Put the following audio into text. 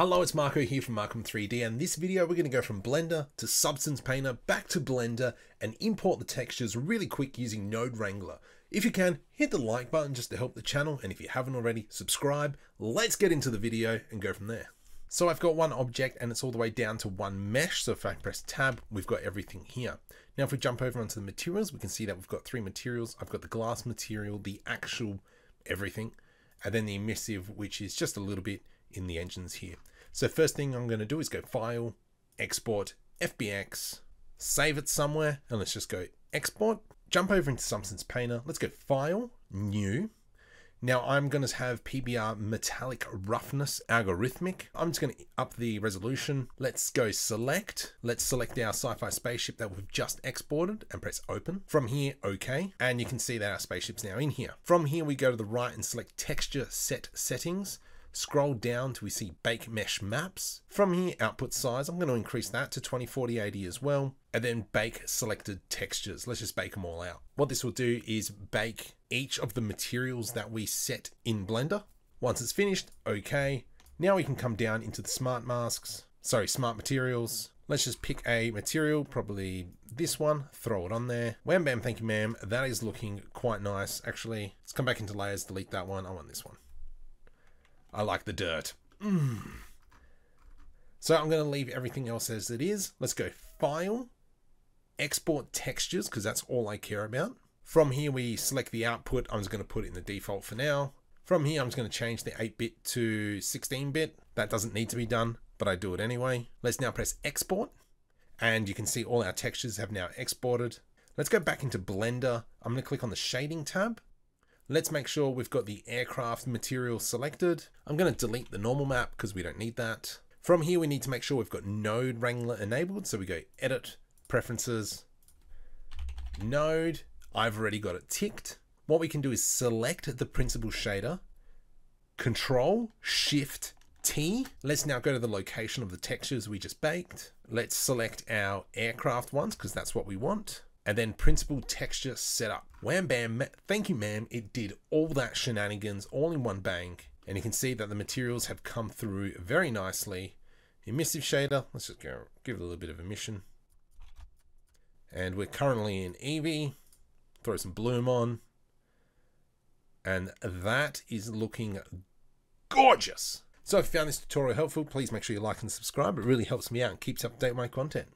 Hello, it's Marco here from Markom 3D and this video we're going to go from Blender to Substance Painter back to Blender and import the textures really quick using Node Wrangler. If you can, hit the like button just to help the channel and if you haven't already, subscribe. Let's get into the video and go from there. So I've got one object and it's all the way down to one mesh. So if I press tab, we've got everything here. Now if we jump over onto the materials, we can see that we've got three materials. I've got the glass material, the actual everything, and then the emissive, which is just a little bit in the engines here. So first thing I'm going to do is go File, Export, FBX, save it somewhere, and let's just go Export. Jump over into Substance Painter. Let's go File, New. Now I'm going to have PBR Metallic Roughness Algorithmic. I'm just going to up the resolution. Let's go Select. Let's select our sci-fi spaceship that we've just exported and press Open. From here, OK. And you can see that our spaceship's now in here. From here, we go to the right and select Texture Set Settings. Scroll down till we see bake mesh maps. From here, output size, I'm going to increase that to 204080 as well. And then bake selected textures. Let's just bake them all out. What this will do is bake each of the materials that we set in Blender. Once it's finished, okay. Now we can come down into the smart masks, sorry, smart materials. Let's just pick a material, probably this one, throw it on there. Wham bam, thank you ma'am. That is looking quite nice. Actually, let's come back into layers, delete that one. I want this one. I like the dirt. Mm. So I'm going to leave everything else as it is. Let's go File, Export Textures, because that's all I care about. From here, we select the output. I'm just going to put it in the default for now. From here, I'm just going to change the 8-bit to 16-bit. That doesn't need to be done, but I do it anyway. Let's now press Export. And you can see all our textures have now exported. Let's go back into Blender. I'm going to click on the Shading tab. Let's make sure we've got the aircraft material selected. I'm going to delete the normal map because we don't need that. From here, we need to make sure we've got Node Wrangler enabled. So we go Edit, Preferences, Node. I've already got it ticked. What we can do is select the principled shader, Control, Shift, T. Let's now go to the location of the textures we just baked. Let's select our aircraft ones because that's what we want and then principled texture setup. Wham bam, thank you ma'am, it did all that shenanigans all in one bang. And you can see that the materials have come through very nicely. Emissive shader, let's just go give it a little bit of emission. And we're currently in Eevee. Throw some bloom on. And that is looking gorgeous. So if you found this tutorial helpful, please make sure you like and subscribe. It really helps me out and keeps up to date my content.